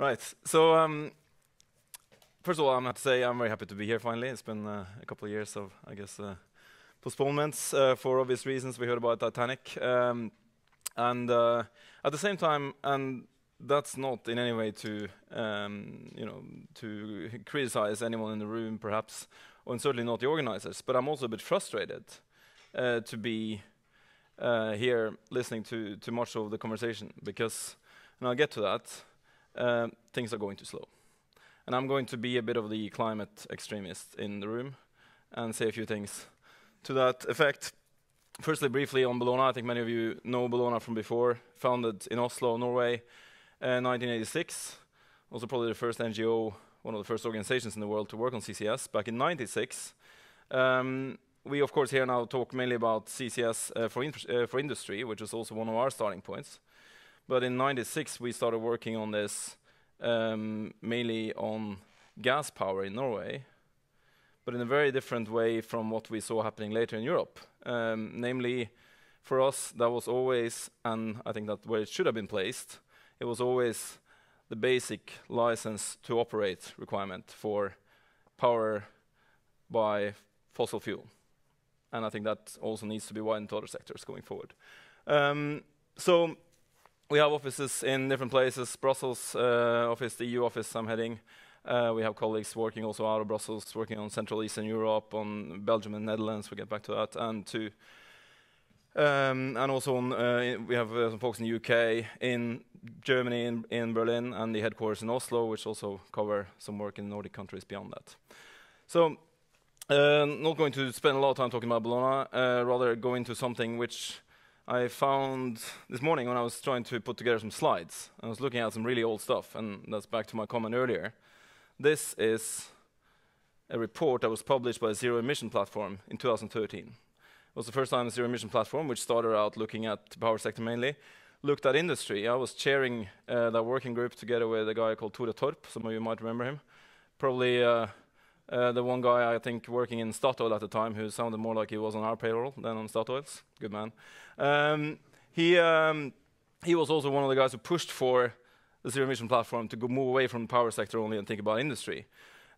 Right. So, um, first of all, I'm have to say I'm very happy to be here finally. It's been uh, a couple of years of, I guess, uh, postponements uh, for obvious reasons. We heard about Titanic, um, and uh, at the same time, and that's not in any way to, um, you know, to criticize anyone in the room, perhaps, or certainly not the organizers. But I'm also a bit frustrated uh, to be uh, here listening to to much of the conversation because, and I'll get to that um, things are going too slow. And I'm going to be a bit of the climate extremist in the room and say a few things to that effect. Firstly, briefly on Bellona, I think many of you know Bellona from before, founded in Oslo, Norway, in uh, 1986. Also probably the first NGO, one of the first organizations in the world to work on CCS back in 96. Um, we, of course, here now talk mainly about CCS uh, for, uh, for industry, which is also one of our starting points. But in 96, we started working on this um, mainly on gas power in Norway, but in a very different way from what we saw happening later in Europe. Um, namely, for us, that was always, and I think that where it should have been placed, it was always the basic license to operate requirement for power by fossil fuel. And I think that also needs to be widened to other sectors going forward. Um, so we have offices in different places. Brussels uh, office, the EU office I'm heading. Uh, we have colleagues working also out of Brussels, working on Central Eastern Europe, on Belgium and Netherlands. we'll get back to that, and to um, and also on, uh, we have some folks in the UK, in Germany, in, in, Berlin, and the headquarters in Oslo, which also cover some work in Nordic countries beyond that. So, not going to spend a lot of time talking about uh, rather go into something which I found this morning when I was trying to put together some slides. I was looking at some really old stuff, and that's back to my comment earlier. This is a report that was published by Zero Emission Platform in 2013. It was the first time Zero Emission Platform, which started out looking at the power sector mainly, looked at industry. I was chairing uh, that working group together with a guy called Tore Torp. Some of you might remember him. Probably uh, uh, the one guy I think working in Statoil at the time who sounded more like he was on our payroll than on Statoil's. Good man. Um, he, um, he was also one of the guys who pushed for the zero emission platform to move away from the power sector only and think about industry.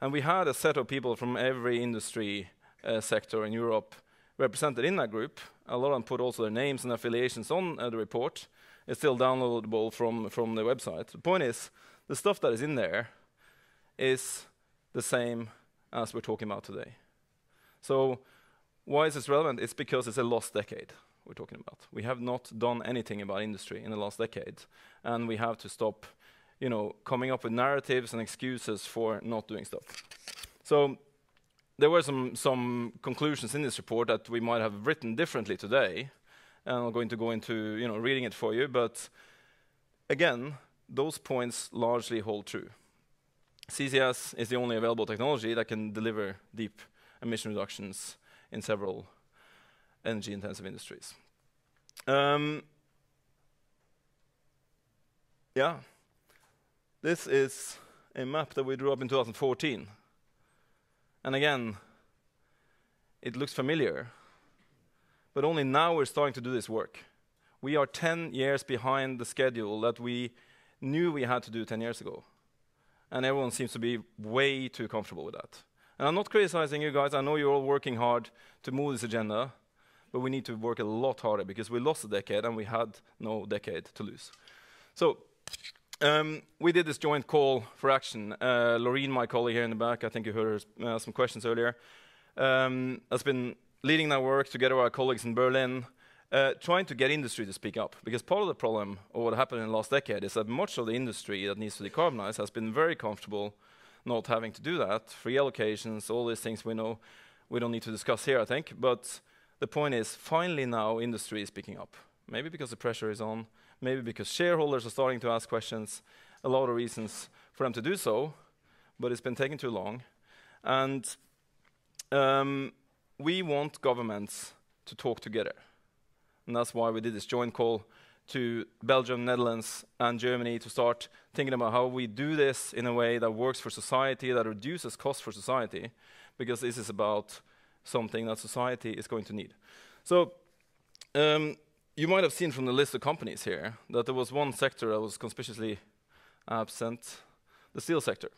And we had a set of people from every industry uh, sector in Europe represented in that group. A lot of them put also their names and affiliations on uh, the report. It's still downloadable from, from the website. The point is, the stuff that is in there is the same as we're talking about today. So why is this relevant? It's because it's a lost decade we're talking about. We have not done anything about industry in the last decade, and we have to stop, you know, coming up with narratives and excuses for not doing stuff. So there were some some conclusions in this report that we might have written differently today, and I'm going to go into you know reading it for you. But again, those points largely hold true. CCS is the only available technology that can deliver deep emission reductions in several energy-intensive industries. Um, yeah, this is a map that we drew up in 2014. And again, it looks familiar, but only now we're starting to do this work. We are 10 years behind the schedule that we knew we had to do 10 years ago and everyone seems to be way too comfortable with that. And I'm not criticizing you guys. I know you're all working hard to move this agenda, but we need to work a lot harder because we lost a decade and we had no decade to lose. So um, we did this joint call for action. Uh, my colleague here in the back, I think you heard her, uh, some questions earlier, um, has been leading that work together with our colleagues in Berlin, uh, trying to get industry to speak up. Because part of the problem of what happened in the last decade is that much of the industry that needs to decarbonize has been very comfortable not having to do that. Free allocations, all these things we know we don't need to discuss here, I think. But the point is, finally now industry is picking up. Maybe because the pressure is on, maybe because shareholders are starting to ask questions. A lot of reasons for them to do so, but it's been taking too long. And um, we want governments to talk together. And that's why we did this joint call to Belgium, Netherlands, and Germany to start thinking about how we do this in a way that works for society, that reduces costs for society, because this is about something that society is going to need. So um, you might have seen from the list of companies here that there was one sector that was conspicuously absent. the steel sector.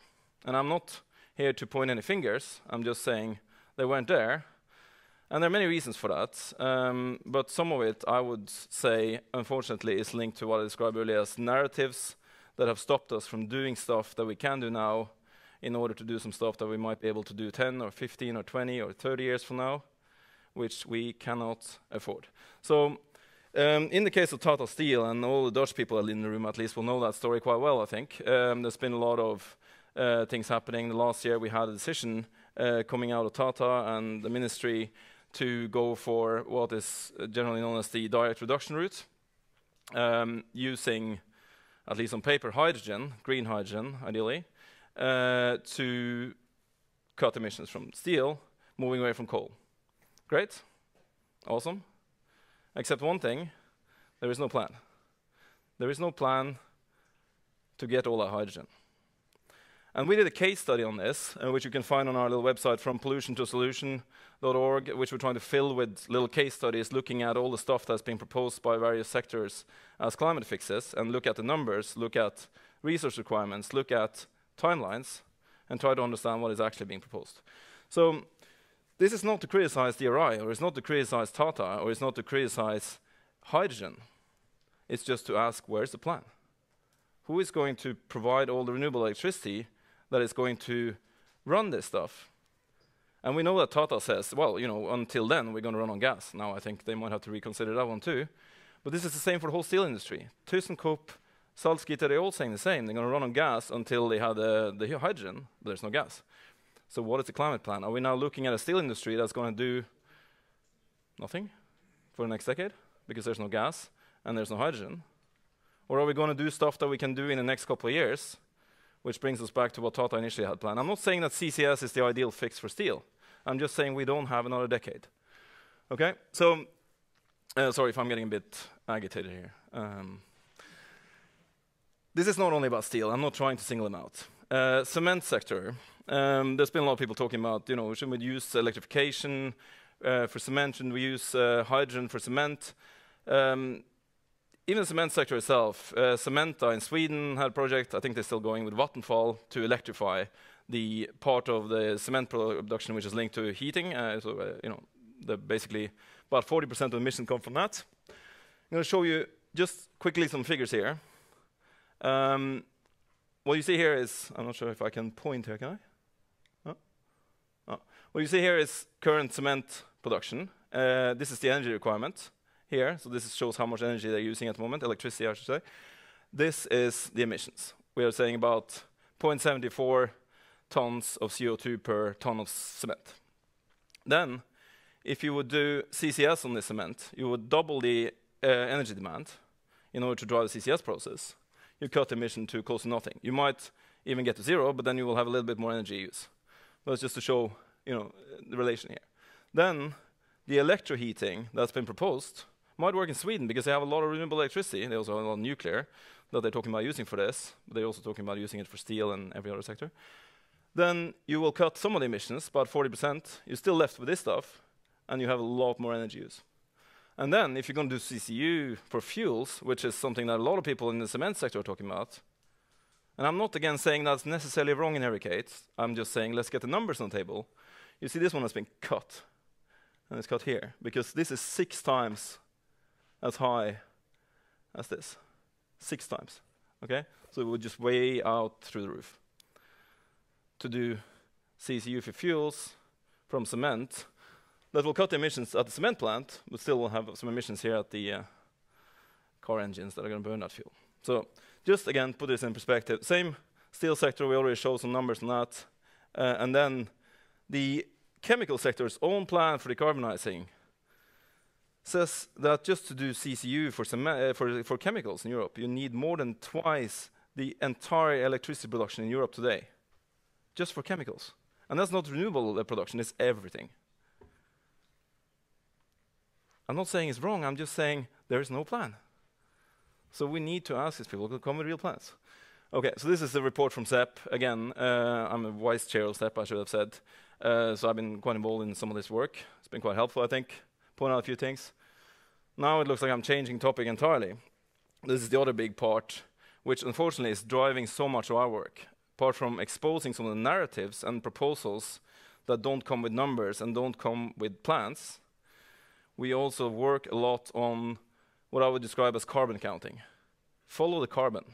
And I'm not here to point any fingers. I'm just saying they weren't there. And there are many reasons for that. Um, but some of it, I would say, unfortunately, is linked to what I described earlier as narratives that have stopped us from doing stuff that we can do now in order to do some stuff that we might be able to do 10 or 15 or 20 or 30 years from now, which we cannot afford. So um, in the case of Tata Steel, and all the Dutch people in the room at least will know that story quite well, I think. Um, there's been a lot of uh, things happening. The last year we had a decision uh, coming out of Tata and the ministry to go for what is generally known as the direct reduction route, um, using, at least on paper, hydrogen, green hydrogen ideally, uh, to cut emissions from steel, moving away from coal. Great, awesome. Except one thing, there is no plan. There is no plan to get all that hydrogen. And we did a case study on this, uh, which you can find on our little website from pollutiontosolution.org, which we're trying to fill with little case studies looking at all the stuff that's being proposed by various sectors as climate fixes, and look at the numbers, look at resource requirements, look at timelines, and try to understand what is actually being proposed. So this is not to criticize DRI, or it's not to criticize Tata, or it's not to criticize hydrogen. It's just to ask, where's the plan? Who is going to provide all the renewable electricity that is going to run this stuff? And we know that Tata says, well, you know, until then, we're going to run on gas. Now, I think they might have to reconsider that one too. But this is the same for the whole steel industry. ThyssenKrupp, Salzgitter, they're all saying the same. They're going to run on gas until they have the, the hydrogen, but there's no gas. So what is the climate plan? Are we now looking at a steel industry that's going to do nothing for the next decade because there's no gas and there's no hydrogen? Or are we going to do stuff that we can do in the next couple of years, which brings us back to what Tata initially had planned? I'm not saying that CCS is the ideal fix for steel. I'm just saying we don't have another decade. Okay, so uh, sorry if I'm getting a bit agitated here. Um, this is not only about steel. I'm not trying to single them out. Uh, cement sector. Um, there's been a lot of people talking about, you know, should we use electrification uh, for cement? Should we use uh, hydrogen for cement? Um, even the cement sector itself, uh, Cementa in Sweden had a project, I think they're still going with Vattenfall, to electrify the part of the cement production which is linked to heating. Uh, so, uh, you know, the basically about 40% of emissions come from that. I'm going to show you just quickly some figures here. Um, what you see here is, I'm not sure if I can point here, can I? What you see here is current cement production. Uh, this is the energy requirement here. So this shows how much energy they're using at the moment, electricity, I should say. This is the emissions. We are saying about 0.74 tons of CO2 per ton of cement. Then, if you would do CCS on this cement, you would double the uh, energy demand in order to drive the CCS process. You cut the emission to close to nothing. You might even get to zero, but then you will have a little bit more energy use. That's just to show you know, the relation here. Then the electroheating that's been proposed might work in Sweden because they have a lot of renewable electricity. They also have a lot of nuclear that they're talking about using for this. But they're also talking about using it for steel and every other sector. Then you will cut some of the emissions, about 40%. You're still left with this stuff, and you have a lot more energy use. And then if you're going to do CCU for fuels, which is something that a lot of people in the cement sector are talking about, and I'm not again saying that's necessarily wrong in every case. I'm just saying let's get the numbers on the table. You see this one has been cut. And it's cut here because this is six times as high as this. Six times. Okay? So it would just way out through the roof. To do CCU for fuels from cement that will cut emissions at the cement plant, but still will have some emissions here at the uh, car engines that are going to burn that fuel. So just again, put this in perspective. Same steel sector, we already showed some numbers on that. Uh, and then the chemical sector's own plan for decarbonizing says that just to do CCU for, uh, for, for chemicals in Europe, you need more than twice the entire electricity production in Europe today, just for chemicals. And that's not renewable uh, production, it's everything. I'm not saying it's wrong, I'm just saying there is no plan. So we need to ask these people to come with real plans. Okay, so this is the report from ZEP. Again, uh, I'm a vice chair of ZEP, I should have said. Uh, so I've been quite involved in some of this work. It's been quite helpful, I think. Point out a few things. Now it looks like I'm changing topic entirely. This is the other big part, which unfortunately is driving so much of our work. apart from exposing some of the narratives and proposals that don't come with numbers and don't come with plans, we also work a lot on what I would describe as carbon counting. Follow the carbon.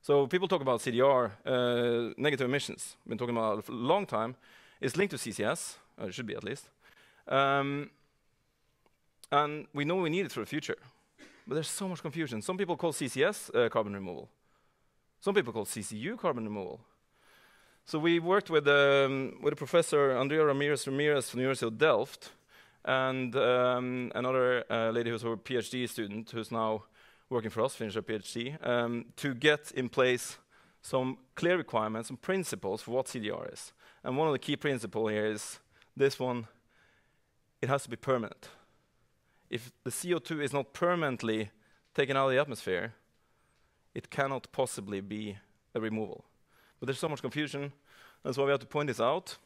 So people talk about CDR, uh, negative emissions. Been talking about it for a long time. It's linked to CCS, it should be at least. Um, and we know we need it for the future. But there's so much confusion. Some people call CCS uh, carbon removal. Some people call CCU carbon removal. So we worked with, um, with a professor, Andrea Ramirez Ramirez from the University of Delft, and um, another uh, lady who's a PhD student who's now working for us, finished her PhD, um, to get in place some clear requirements and principles for what CDR is. And one of the key principles here is this one, it has to be permanent. If the CO2 is not permanently taken out of the atmosphere, it cannot possibly be a removal. But there's so much confusion. That's why we have to point this out.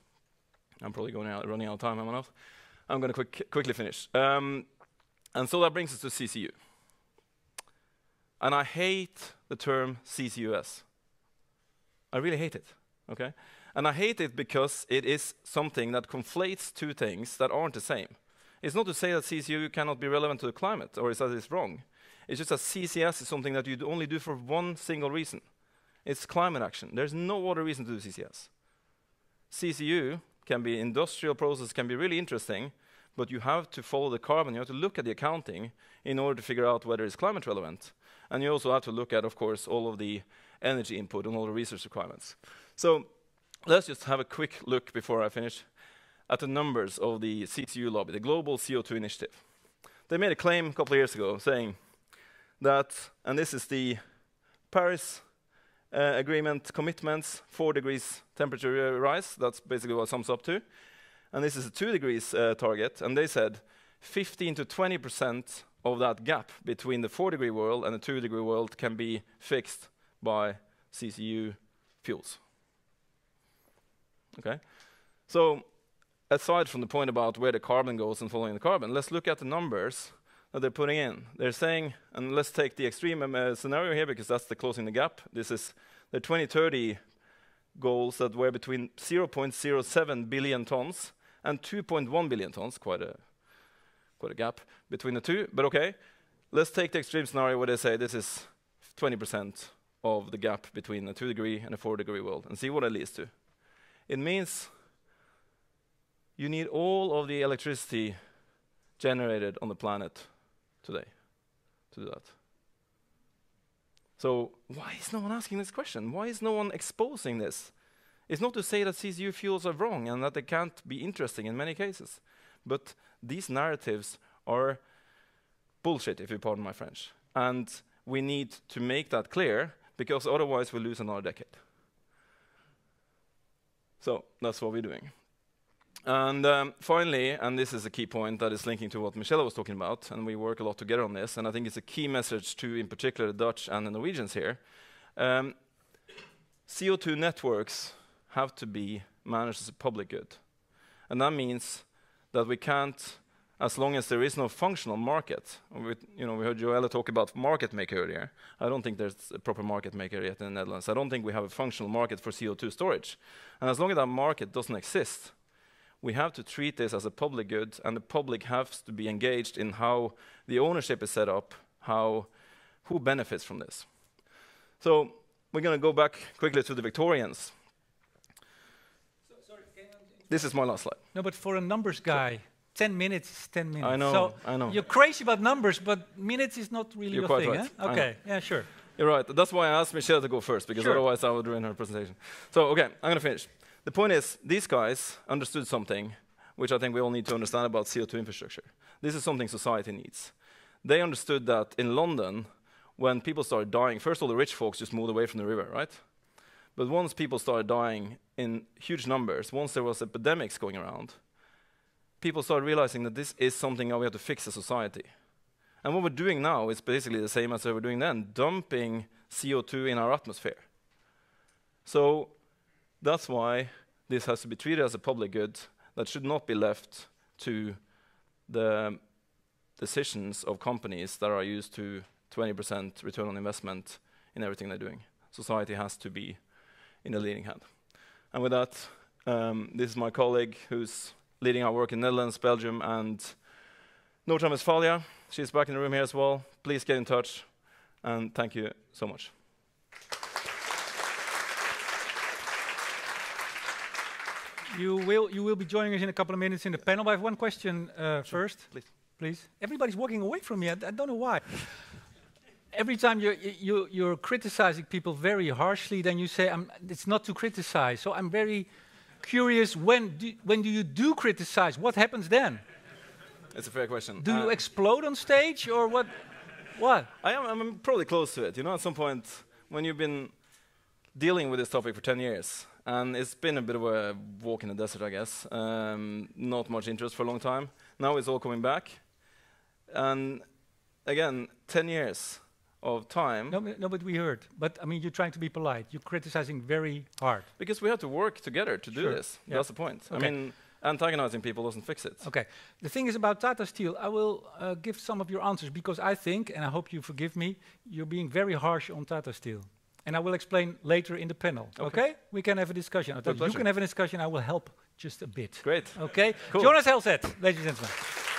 I'm probably going out, running out of time, am I not? I'm going to quick, quickly finish. Um, and so that brings us to CCU. And I hate the term CCUS. I really hate it, okay? And I hate it because it is something that conflates two things that aren't the same. It's not to say that CCU cannot be relevant to the climate or that it's wrong. It's just that CCS is something that you only do for one single reason. It's climate action. There's no other reason to do CCS. CCU can be industrial process, can be really interesting, but you have to follow the carbon. You have to look at the accounting in order to figure out whether it's climate relevant. And you also have to look at, of course, all of the energy input and all the research requirements. So let's just have a quick look before I finish at the numbers of the CCU lobby, the Global CO2 Initiative. They made a claim a couple of years ago saying that, and this is the Paris uh, agreement commitments, 4 degrees temperature rise. That's basically what it sums up to. And this is a 2 degrees uh, target. And they said 15 to 20% of that gap between the 4 degree world and the 2 degree world can be fixed by CCU fuels. Okay? So, aside from the point about where the carbon goes and following the carbon, let's look at the numbers that they're putting in. They're saying, and let's take the extreme um, uh, scenario here because that's the closing the gap. This is the 2030 goals that were between 0.07 billion tons and 2.1 billion tons, quite a, quite a gap between the two, but okay. Let's take the extreme scenario where they say this is 20% of the gap between a 2 degree and a 4 degree world and see what it leads to. It means you need all of the electricity generated on the planet today to do that. So why is no one asking this question? Why is no one exposing this? It's not to say that CCU fuels are wrong and that they can't be interesting in many cases, but these narratives are bullshit, if you pardon my French. And we need to make that clear because otherwise we lose another decade. So that's what we're doing. And um, finally, and this is a key point that is linking to what Michelle was talking about, and we work a lot together on this, and I think it's a key message to, in particular, the Dutch and the Norwegians here. Um, CO2 networks have to be managed as a public good. And that means that we can't, as long as there is no functional market, we, you know, we heard Joella talk about market maker earlier. I don't think there's a proper market maker yet in the Netherlands. I don't think we have a functional market for CO2 storage. And as long as that market doesn't exist, we have to treat this as a public good, and the public has to be engaged in how the ownership is set up, how who benefits from this. So we're going to go back quickly to the Victorians. So, sorry, this is my last slide. No, but for a numbers guy, 10 minutes is 10 minutes. I know, so I know. You're crazy about numbers, but minutes is not really You're your quite thing, right. eh? Okay, yeah, sure. You're right. That's why I asked Michelle to go first, because Sure. otherwise I would ruin her presentation. So, okay, I'm going to finish. The point is, these guys understood something which I think we all need to understand about CO2 infrastructure. This is something society needs. They understood that in London, when people started dying, first of all the rich folks just moved away from the river, right? But once people started dying in huge numbers, once there was epidemics going around, people started realizing that this is something that we have to fix as society. And what we're doing now is basically the same as we were doing then, dumping CO2 in our atmosphere. So that's why this has to be treated as a public good that should not be left to the decisions of companies that are used to 20% return on investment in everything they're doing. Society has to be in the leading hand. And with that, um, this is my colleague who's leading our work in Netherlands, Belgium, and North Rhine-Westphalia. She's back in the room here as well. Please get in touch, and thank you so much. You will, you will be joining us in a couple of minutes in the panel. But I have one question uh, Sure, first. please. Please. Everybody's walking away from me. I, I don't know why. Every time you're, you, you're criticizing people very harshly, then you say, I'm, it's not to criticize. So I'm very curious, when do, when do you do criticize? What happens then? That's a fair question. Do you Uh, explode on stage or what? What? I am I'm probably close to it. You know, at some point, when you've been dealing with this topic for 10 years, and it's been a bit of a walk in the desert, I guess. Um, not much interest for a long time. Now it's all coming back. And again, 10 years of time, No, but- no, but we heard. But I mean, you're trying to be polite. You're criticizing very hard. because we have to work together to do Sure, this. yeah. That's the point. Okay. I mean, antagonizing people doesn't fix it. Okay. The thing is about Tata Steel, I will uh, give some of your answers because I think, and I hope you forgive me, you're being very harsh on Tata Steel. And I will explain later in the panel. Okay? Okay. We can have a discussion. You can have a discussion. I will help just a bit. Great. Okay? Cool. Jonas Helseth, ladies and gentlemen.